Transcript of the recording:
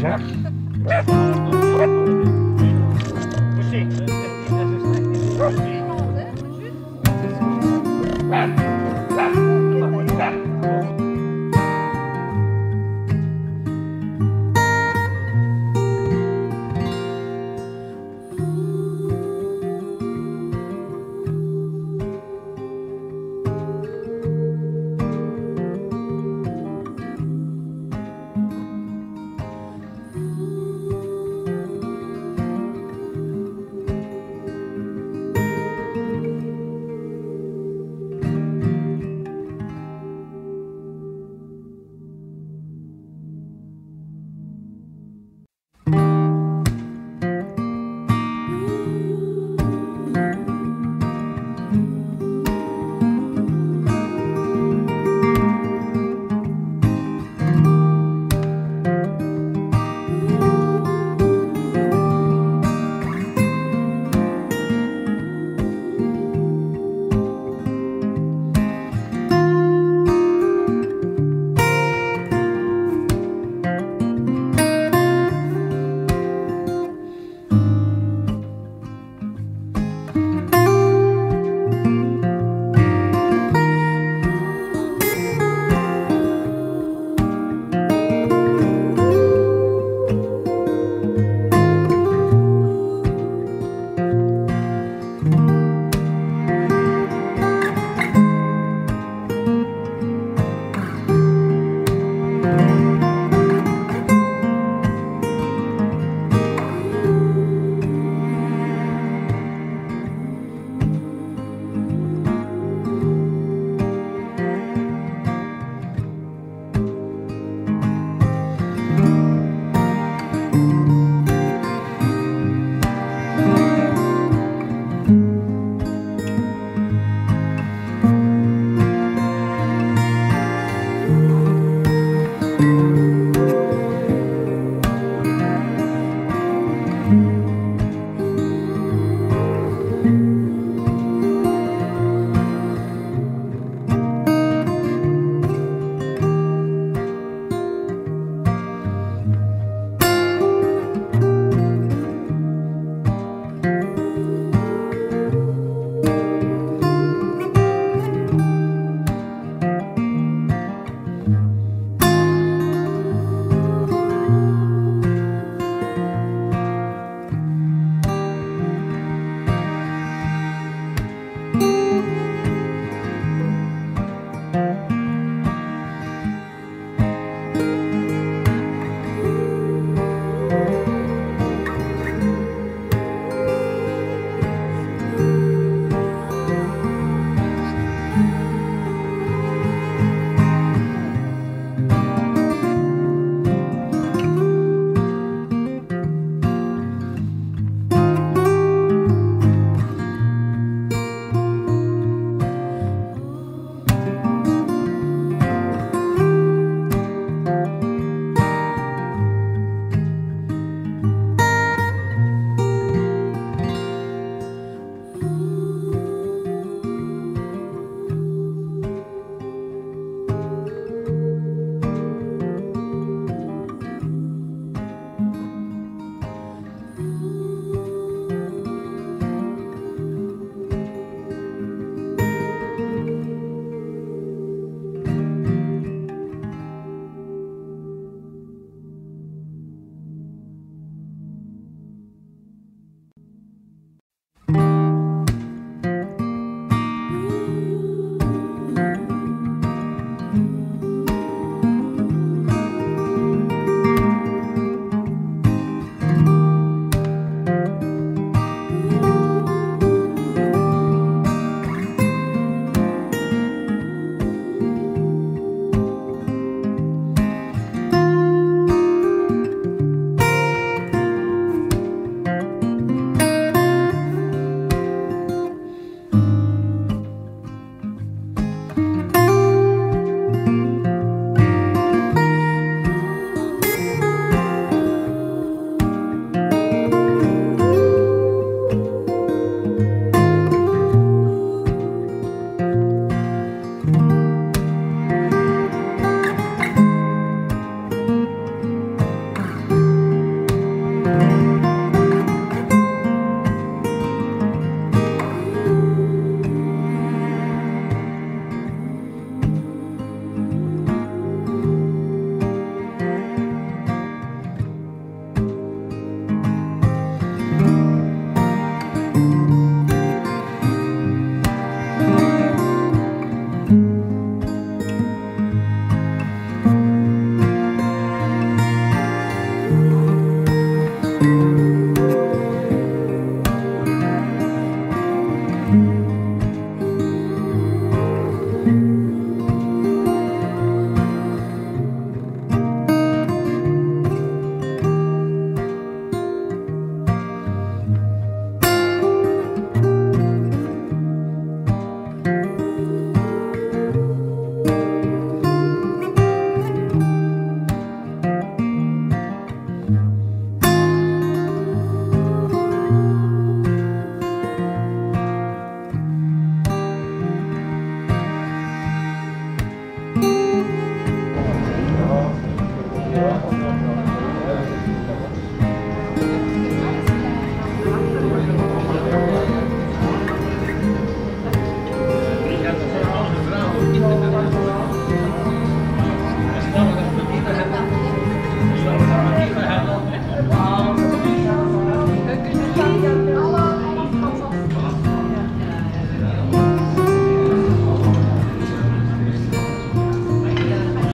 Yeah.